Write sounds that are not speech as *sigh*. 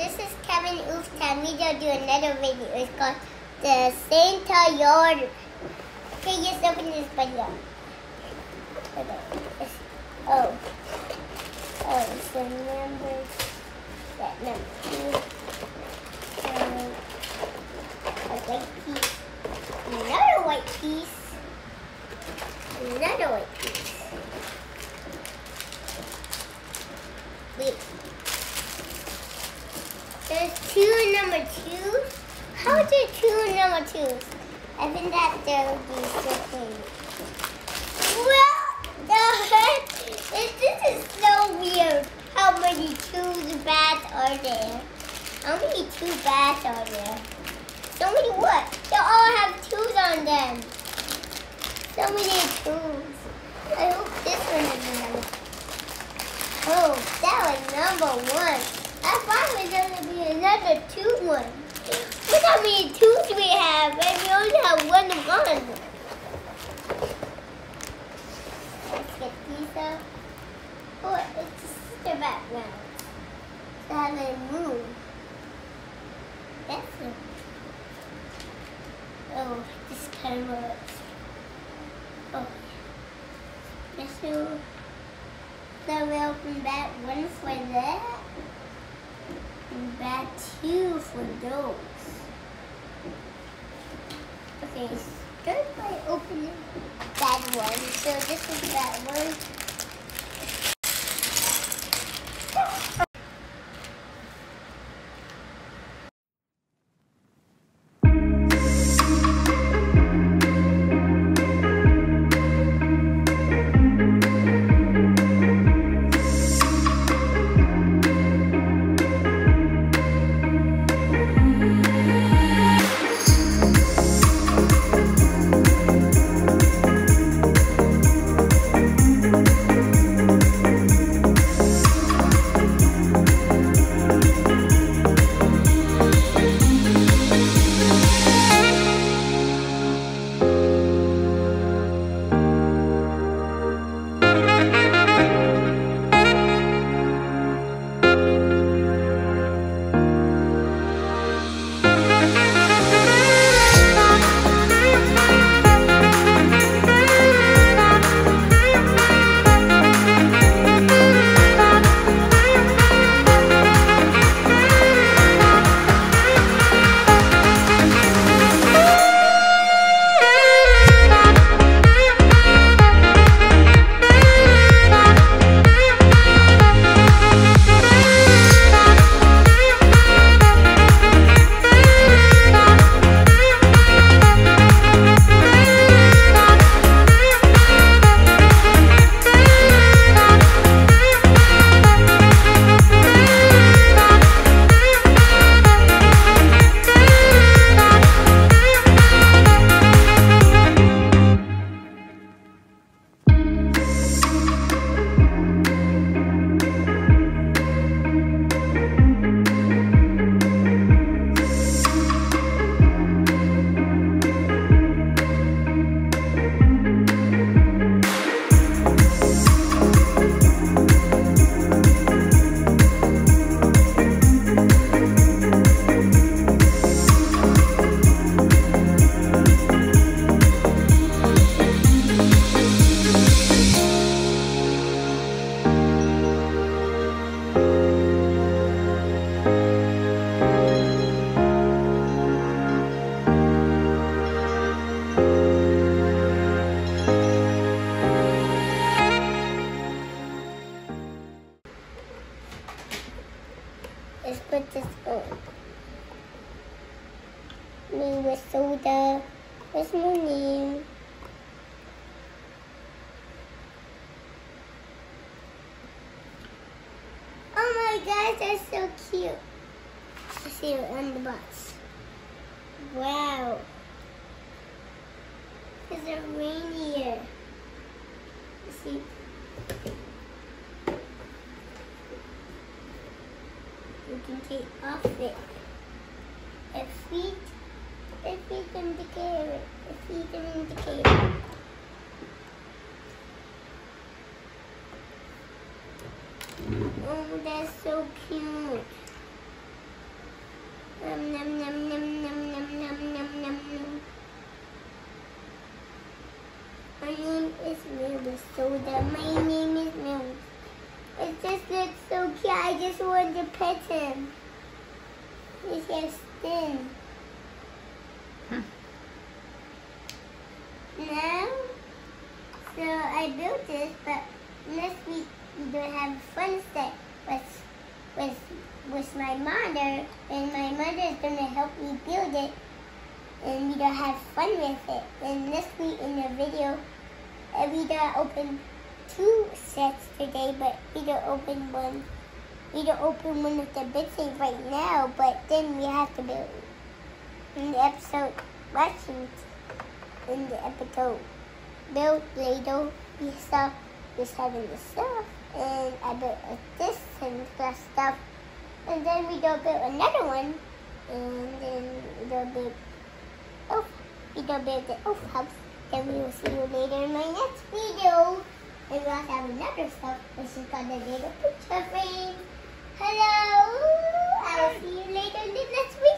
This is Kevin Oof Time. We gonna do another video. It's called the Santa Yard. Okay, just open this video. Oh. Oh, so number that number two. Um, a white piece. Another white piece. Another white piece. Number twos. How is there two number twos? I think that there would be something. Well, the, *laughs* this is so weird. How many twos bats are there? How many two bats are there? So many what? They all have twos on them. So many twos. I hope this one is number. Oh, that was number one. I thought it was going to another two one. Look how many twos we have, and we only have one one. Let's get these up. Oh, it's just the background. Seven moon. That's a... Oh, this kind of works. Oh. Special. So we open bat one for that. Bat two for those. Okay, start by opening that one. So this is that one. Name? Oh my gosh, that's so cute. Let's see it on the box. Wow. There's a reindeer. Let's see. You can take off it. If I feed him the carrot. I feed him. Oh, that's so cute. Nom nom nom nom nom nom nom nom nom nom. My name is Mary Soda. My name is Mary. It just looks so cute. I just want to pet him. He's has skin. Built this, but next week we don't have fun set with with with my mother, and my mother is gonna help me build it, and we don't have fun with it. And this week in the video, uh, we don't open two sets today, but we don't open one. We don't open one of the big things right now, but then we have to build in the episode watching in the episode build later you stuff, this having this stuff, and I built this and that stuff, and then we go build another one, and then we go build, oh, we go build the elf house, then we will see you later in my next video, and we also have another stuff, which is called the little picture frame, hello, I will see you later in the next video.